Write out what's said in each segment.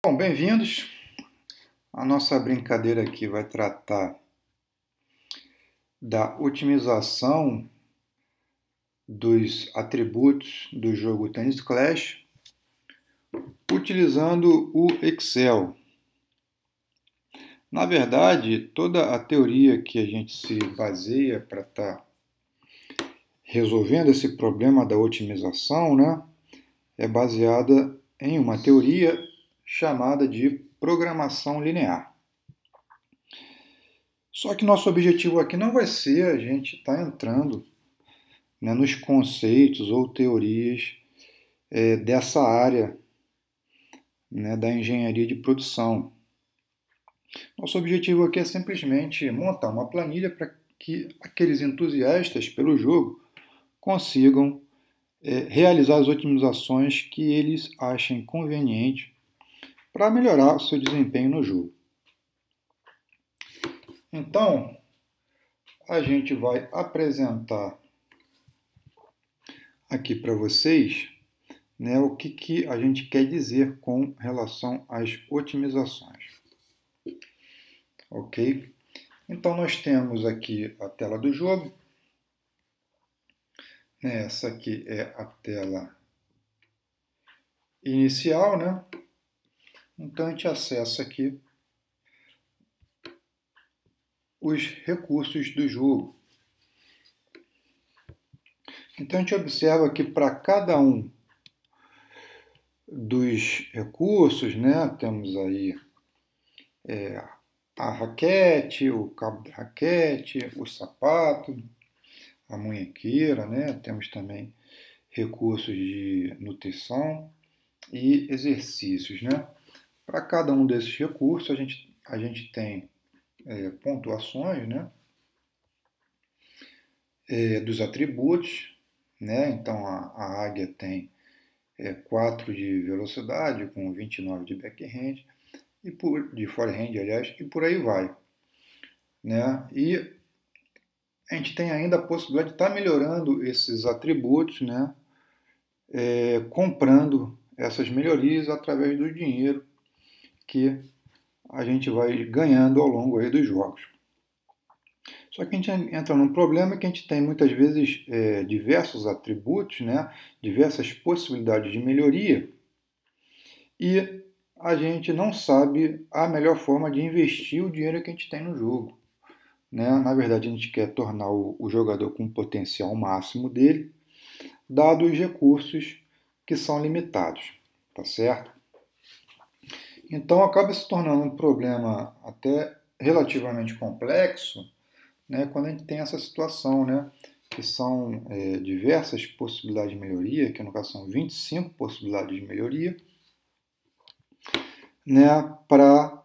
Bom, bem-vindos. A nossa brincadeira aqui vai tratar da otimização dos atributos do jogo Tennis Clash utilizando o Excel. Na verdade, toda a teoria que a gente se baseia para estar tá resolvendo esse problema da otimização, né, é baseada em uma teoria chamada de programação linear. Só que nosso objetivo aqui não vai ser a gente estar tá entrando né, nos conceitos ou teorias é, dessa área né, da engenharia de produção. Nosso objetivo aqui é simplesmente montar uma planilha para que aqueles entusiastas pelo jogo consigam é, realizar as otimizações que eles achem conveniente para melhorar o seu desempenho no jogo. Então, a gente vai apresentar aqui para vocês né, o que, que a gente quer dizer com relação às otimizações. Ok? Então, nós temos aqui a tela do jogo. Né, essa aqui é a tela inicial, né? Então, a gente acessa aqui os recursos do jogo. Então a gente observa que para cada um dos recursos, né, temos aí é, a raquete, o cabo da raquete, o sapato, a munhequeira, né, temos também recursos de nutrição e exercícios, né. Para cada um desses recursos a gente, a gente tem é, pontuações né, é, dos atributos. Né? Então a, a águia tem é, 4 de velocidade, com 29 de backhand, e por, de forehand, aliás, e por aí vai. Né? E a gente tem ainda a possibilidade de estar tá melhorando esses atributos, né? É, comprando essas melhorias através do dinheiro que a gente vai ganhando ao longo aí dos jogos. Só que a gente entra num problema que a gente tem muitas vezes é, diversos atributos, né, diversas possibilidades de melhoria, e a gente não sabe a melhor forma de investir o dinheiro que a gente tem no jogo. Né? Na verdade, a gente quer tornar o, o jogador com o potencial máximo dele, dado os recursos que são limitados, tá certo? Então acaba se tornando um problema até relativamente complexo né, quando a gente tem essa situação, né, que são é, diversas possibilidades de melhoria, que no caso são 25 possibilidades de melhoria, né, para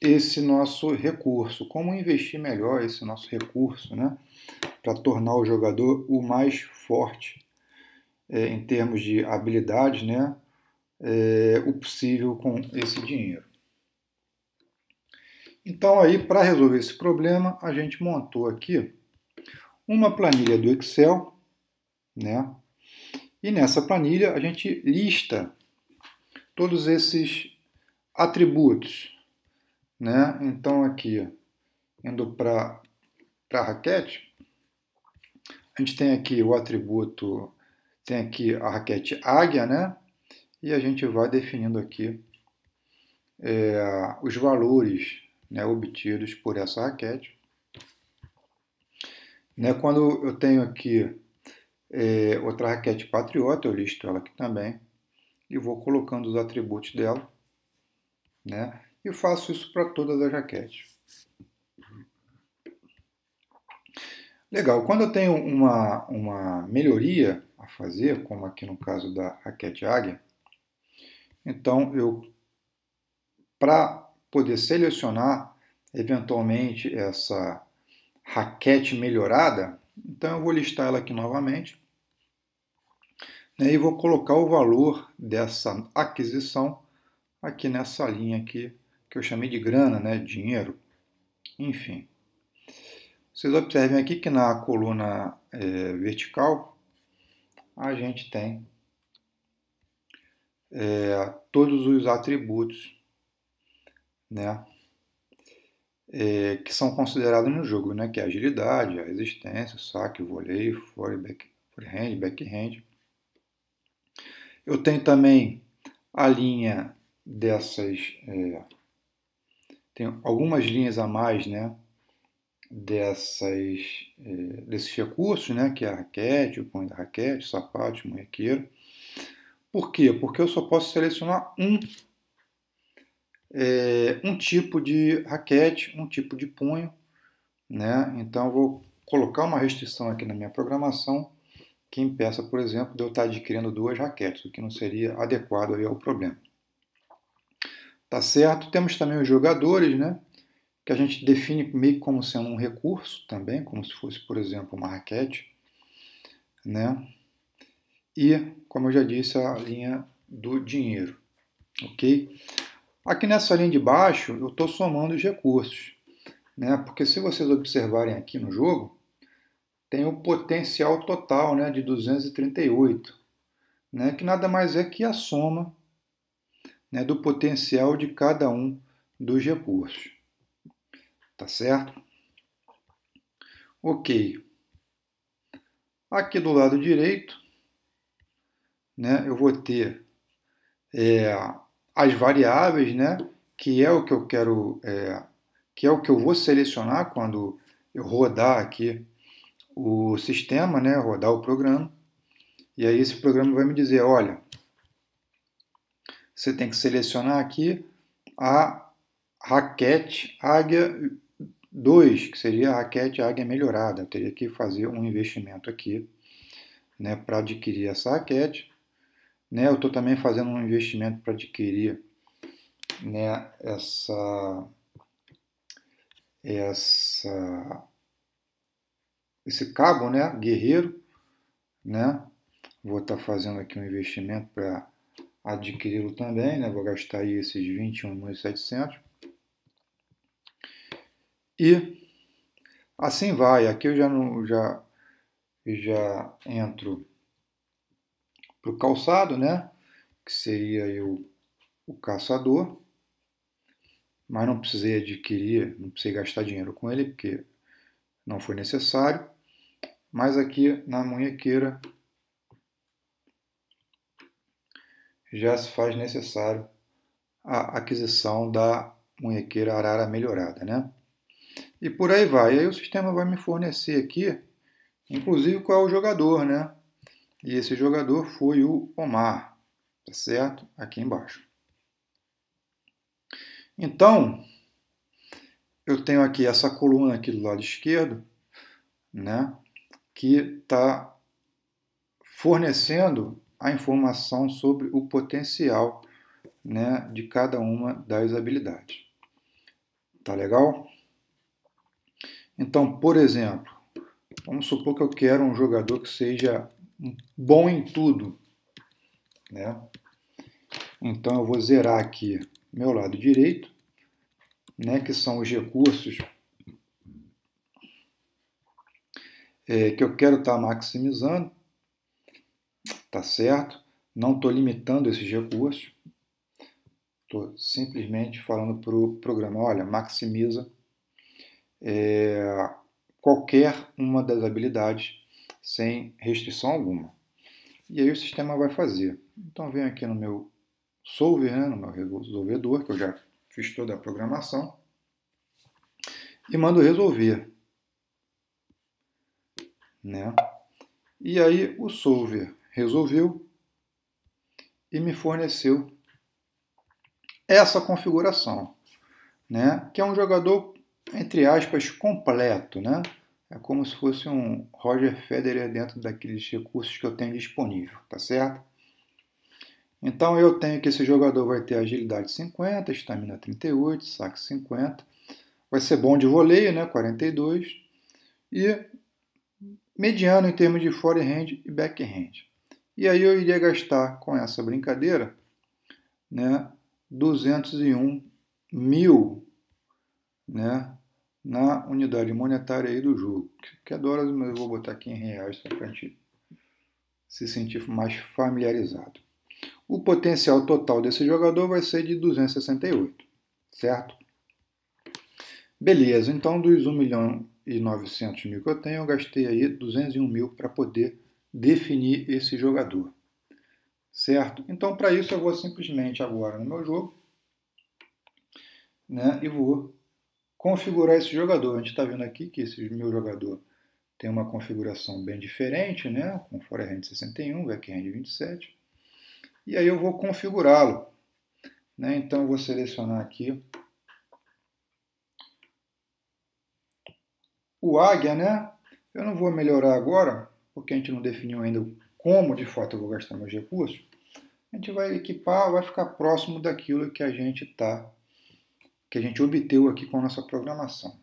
esse nosso recurso. Como investir melhor esse nosso recurso, né, para tornar o jogador o mais forte é, em termos de habilidades, né, é, o possível com esse dinheiro. Então aí, para resolver esse problema, a gente montou aqui uma planilha do Excel, né? E nessa planilha a gente lista todos esses atributos, né? Então aqui, indo para a raquete, a gente tem aqui o atributo, tem aqui a raquete águia, né? E a gente vai definindo aqui é, os valores né, obtidos por essa raquete. Né, quando eu tenho aqui é, outra raquete patriota, eu listo ela aqui também e vou colocando os atributos dela. Né, e faço isso para todas as raquetes. Legal, quando eu tenho uma, uma melhoria a fazer, como aqui no caso da raquete águia, então, eu, para poder selecionar eventualmente essa raquete melhorada, então eu vou listar ela aqui novamente né, e vou colocar o valor dessa aquisição aqui nessa linha aqui que eu chamei de grana, né, dinheiro, enfim. Vocês observem aqui que na coluna é, vertical a gente tem é, todos os atributos né? É, que são considerados no jogo, né? Que é a agilidade, a resistência, o saque, o voleio, forehand, backhand. Eu tenho também a linha dessas, é, tem algumas linhas a mais, né? Dessas, é, desses recursos, né? Que é a raquete, o punho da raquete, sapato, o munhequeiro. Por quê? Porque eu só posso selecionar um é, um tipo de raquete, um tipo de punho, né? Então eu vou colocar uma restrição aqui na minha programação que impeça, por exemplo, de eu estar adquirindo duas raquetes, o que não seria adequado ao problema. Tá certo? Temos também os jogadores, né? Que a gente define meio como sendo um recurso também, como se fosse, por exemplo, uma raquete, né? E, como eu já disse, a linha do dinheiro, ok? Aqui nessa linha de baixo, eu estou somando os recursos, né? porque se vocês observarem aqui no jogo, tem o potencial total né, de 238, né, que nada mais é que a soma né, do potencial de cada um dos recursos. Tá certo? Ok. Aqui do lado direito, né, eu vou ter é, as variáveis, né, que é o que eu quero, é, que é o que eu vou selecionar quando eu rodar aqui o sistema, né, rodar o programa. E aí esse programa vai me dizer, olha, você tem que selecionar aqui a raquete Águia 2, que seria a raquete Águia melhorada. Eu teria que fazer um investimento aqui né, para adquirir essa raquete. Né? Eu estou também fazendo um investimento para adquirir né, essa, essa, esse cabo né, guerreiro. Né? Vou estar tá fazendo aqui um investimento para adquiri-lo também. Né? Vou gastar aí esses 21.700. E assim vai. Aqui eu já, não, já, já entro para o calçado, né? Que seria o, o caçador. Mas não precisei adquirir, não precisei gastar dinheiro com ele, porque não foi necessário. Mas aqui na munhequeira já se faz necessário a aquisição da munhequeira arara melhorada, né? E por aí vai. Aí o sistema vai me fornecer aqui, inclusive qual é o jogador, né? E esse jogador foi o Omar, tá certo? Aqui embaixo. Então, eu tenho aqui essa coluna aqui do lado esquerdo, né, que está fornecendo a informação sobre o potencial né, de cada uma das habilidades. Tá legal? Então, por exemplo, vamos supor que eu quero um jogador que seja bom em tudo. Né? Então eu vou zerar aqui meu lado direito, né, que são os recursos é, que eu quero estar tá maximizando, tá certo? Não estou limitando esses recursos, estou simplesmente falando para o programa, olha, maximiza é, qualquer uma das habilidades sem restrição alguma. E aí o sistema vai fazer. Então venho aqui no meu solver, né, no meu resolvedor, que eu já fiz toda a programação, e mando resolver. Né? E aí o solver resolveu e me forneceu essa configuração, né? que é um jogador, entre aspas, completo. Né? É como se fosse um Roger Federer dentro daqueles recursos que eu tenho disponível, tá certo? Então eu tenho que esse jogador vai ter agilidade 50, estamina 38, saque 50. Vai ser bom de voleio, né, 42. E mediano em termos de forehand e backhand. E aí eu iria gastar com essa brincadeira, né, 201 mil, né, na unidade monetária aí do jogo, que é dólares, mas eu vou botar aqui em reais para a gente se sentir mais familiarizado. O potencial total desse jogador vai ser de 268, certo? Beleza, então dos 1 milhão e 900 mil que eu tenho, eu gastei aí 201 mil para poder definir esse jogador. Certo? Então, para isso, eu vou simplesmente agora no meu jogo né, e vou configurar esse jogador. A gente está vendo aqui que esse meu jogador tem uma configuração bem diferente, né, com forehand 61, backhand 27. E aí eu vou configurá-lo. Né? Então, eu vou selecionar aqui O águia, né? Eu não vou melhorar agora, porque a gente não definiu ainda como de fato eu vou gastar meus recursos. A gente vai equipar, vai ficar próximo daquilo que a gente tá, que a gente obteve aqui com a nossa programação.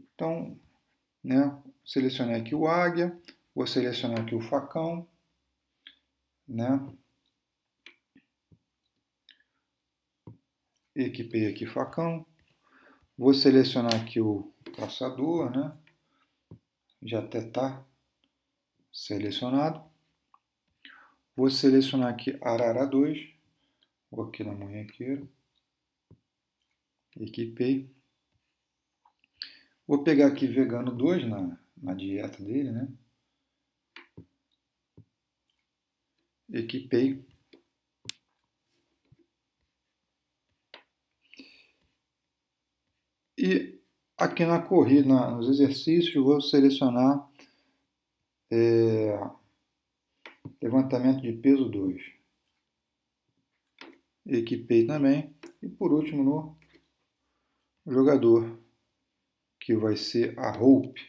Então, né? Selecionei aqui o águia, vou selecionar aqui o facão, né? Equipei aqui facão. Vou selecionar aqui o caçador, né? já até está selecionado. Vou selecionar aqui Arara 2, vou aqui na munhequeira, equipei. Vou pegar aqui Vegano 2 na, na dieta dele, né? Equipei. E Aqui na corrida, nos exercícios, vou selecionar é, levantamento de peso 2. Equipei também. E por último, no jogador, que vai ser a Hope.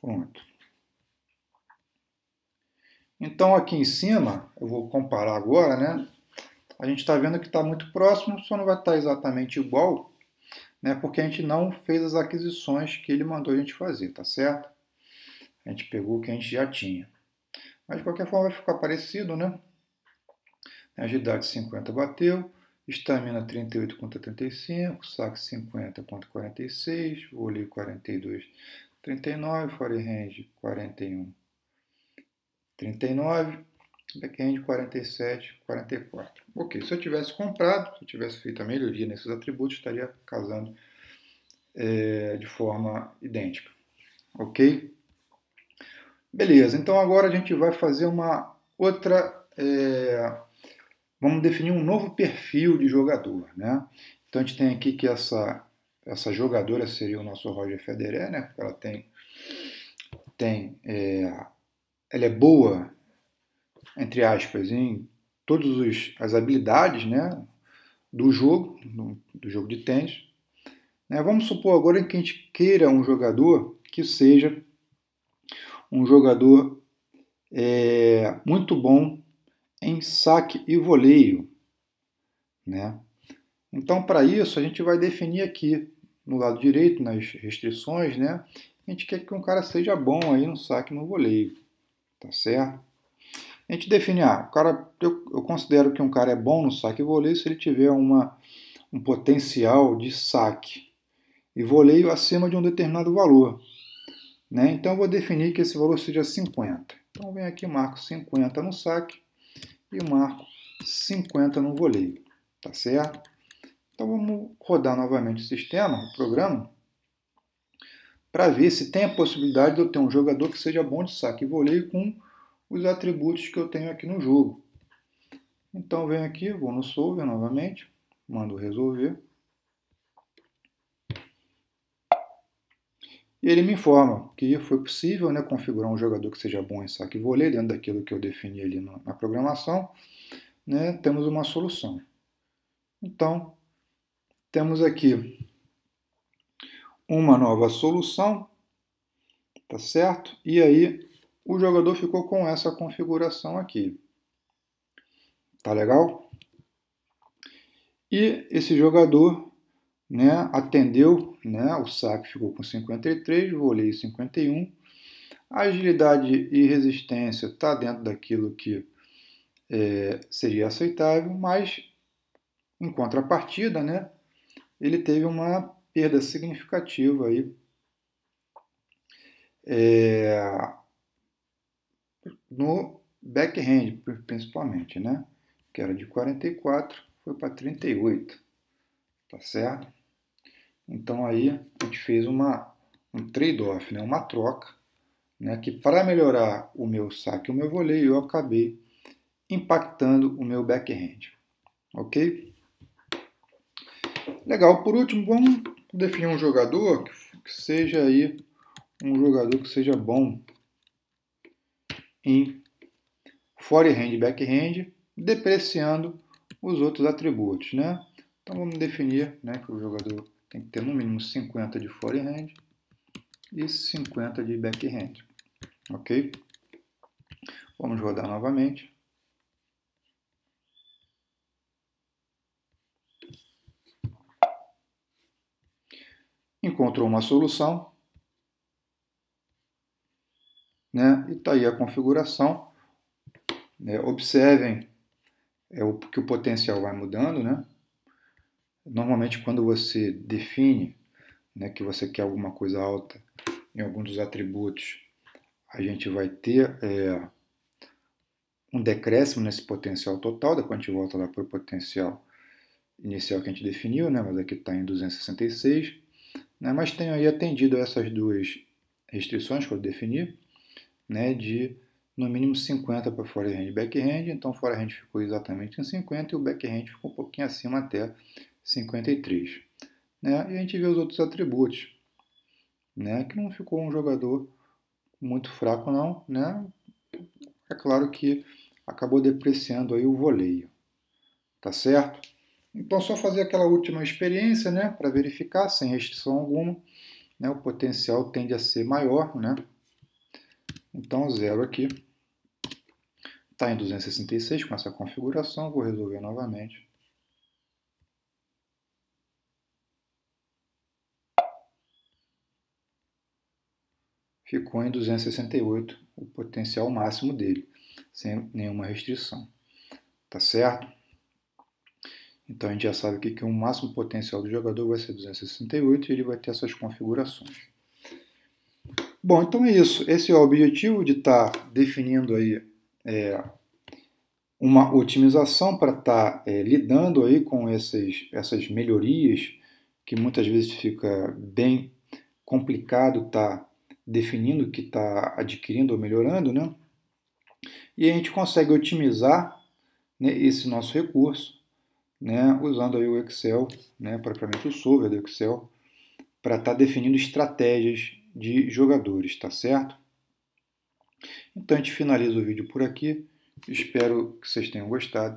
Pronto. Então aqui em cima, eu vou comparar agora, né? a gente está vendo que está muito próximo, só não vai estar tá exatamente igual, né, porque a gente não fez as aquisições que ele mandou a gente fazer, tá certo? A gente pegou o que a gente já tinha. Mas de qualquer forma vai ficar parecido, né? Agilidade 50 bateu, estamina 38 contra 35, saque 50 contra 46, vôlei 42, 39, forehand 41, 39, backhand 47, 44. Ok, se eu tivesse comprado, se eu tivesse feito a melhoria nesses atributos, estaria casando é, de forma idêntica. Ok? Beleza, então agora a gente vai fazer uma outra. É, vamos definir um novo perfil de jogador. Né? Então a gente tem aqui que essa, essa jogadora seria o nosso Roger Federer, né? Ela tem. tem é, ela é boa entre aspas, em todas as habilidades né, do jogo, do jogo de tênis. Né, vamos supor agora que a gente queira um jogador que seja um jogador é, muito bom em saque e voleio. Né? Então, para isso, a gente vai definir aqui no lado direito, nas restrições, né? A gente quer que um cara seja bom aí no saque e no voleio, tá certo? A gente define, ah, o cara, eu, eu considero que um cara é bom no saque e voleio se ele tiver uma, um potencial de saque e voleio acima de um determinado valor. Né? Então eu vou definir que esse valor seja 50. Então vem aqui marco 50 no saque e marco 50 no voleio. Tá certo? Então vamos rodar novamente o sistema, o programa, para ver se tem a possibilidade de eu ter um jogador que seja bom de saque e voleio com os atributos que eu tenho aqui no jogo. Então venho aqui, vou no Solver novamente, mando resolver. E ele me informa que foi possível né, configurar um jogador que seja bom em saque e voleio, dentro daquilo que eu defini ali na programação. Né, temos uma solução. Então, temos aqui uma nova solução, tá certo? E aí o jogador ficou com essa configuração aqui. Tá legal? E esse jogador né, atendeu, né, o saque ficou com 53, voleio 51. A agilidade e resistência está dentro daquilo que é, seria aceitável, mas em contrapartida, né, ele teve uma perda significativa aí, é, no backhand, principalmente, né? Que era de 44, foi para 38, tá certo? Então aí a gente fez uma, um trade-off, né? uma troca, né? que para melhorar o meu saque e o meu voleio, eu acabei impactando o meu backhand, ok? Legal, por último, vamos definir um jogador que seja aí um jogador que seja bom em forehand e backhand, depreciando os outros atributos, né? Então vamos definir né, que o jogador tem que ter no mínimo 50 de forehand e 50 de backhand, ok? Vamos rodar novamente. Encontrou uma solução, né? E está aí a configuração. É, observem é, o, que o potencial vai mudando, né? Normalmente quando você define né, que você quer alguma coisa alta em algum dos atributos, a gente vai ter é, um decréscimo nesse potencial total, depois a gente volta lá para o potencial inicial que a gente definiu, né, mas aqui está em 266, né, mas tenho aí atendido essas duas restrições que eu defini, né, de no mínimo 50 para forehand e backhand, então o forehand ficou exatamente em 50 e o backhand ficou um pouquinho acima até 53. Né? E a gente vê os outros atributos, né, que não ficou um jogador muito fraco não, né? É claro que acabou depreciando aí o voleio, tá certo? Então só fazer aquela última experiência, né, para verificar sem restrição alguma, né, o potencial tende a ser maior, né? Então, zero aqui. Está em 266 com essa configuração. Vou resolver novamente. Ficou em 268 o potencial máximo dele, sem nenhuma restrição. Tá certo? Então a gente já sabe aqui que o máximo potencial do jogador vai ser 268 e ele vai ter essas configurações. Bom, então é isso. Esse é o objetivo de estar tá definindo aí é, uma otimização para estar tá, é, lidando aí com essas, essas melhorias que muitas vezes fica bem complicado estar tá definindo o que está adquirindo ou melhorando, né? E a gente consegue otimizar né, esse nosso recurso, né, usando aí o Excel, né, propriamente o software do Excel, para estar tá definindo estratégias de jogadores, tá certo? Então a gente finaliza o vídeo por aqui. Espero que vocês tenham gostado.